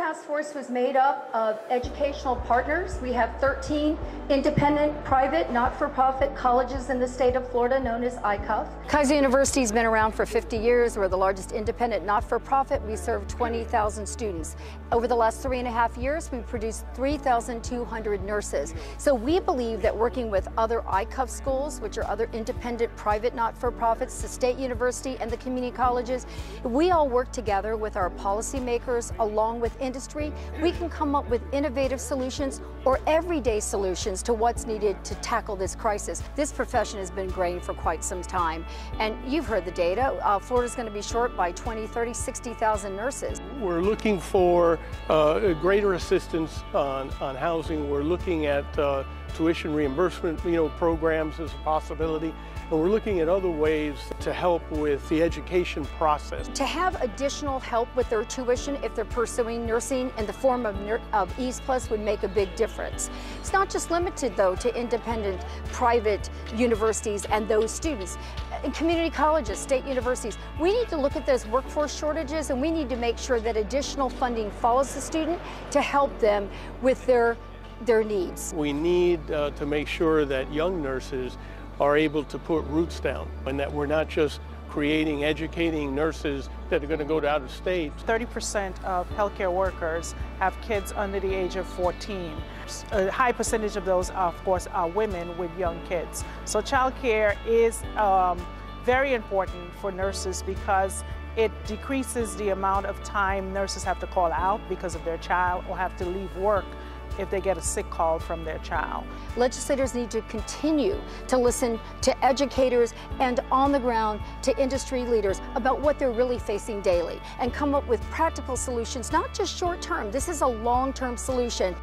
task force was made up of educational partners. We have 13 independent, private, not-for-profit colleges in the state of Florida known as ICUF. Keiser University has been around for 50 years. We're the largest independent not-for-profit. We serve 20,000 students. Over the last three and a half years, we've produced 3,200 nurses. So we believe that working with other ICUF schools, which are other independent, private, not-for-profits, the state university and the community colleges, we all work together with our policymakers along with industry. We can come up with innovative solutions or everyday solutions to what's needed to tackle this crisis. This profession has been growing for quite some time. And you've heard the data. Uh, Florida's going to be short by 2030 60,000 nurses. We're looking for uh, greater assistance on, on housing. We're looking at uh, tuition reimbursement you know, programs as a possibility. And we're looking at other ways to help with the education process. To have additional help with their tuition if they're pursuing nursing in the form of, of Ease Plus would make a big difference. It's not just limited, though, to independent private universities and those students. In community colleges, state universities, we need to look at those workforce shortages and we need to make sure that additional funding follows the student to help them with their their needs. We need uh, to make sure that young nurses are able to put roots down and that we're not just creating, educating nurses that are going to go to out of state. 30% of healthcare workers have kids under the age of 14. A high percentage of those, of course, are women with young kids. So childcare is um, very important for nurses because it decreases the amount of time nurses have to call out because of their child or have to leave work if they get a sick call from their child. Legislators need to continue to listen to educators and on the ground to industry leaders about what they're really facing daily and come up with practical solutions, not just short term. This is a long term solution.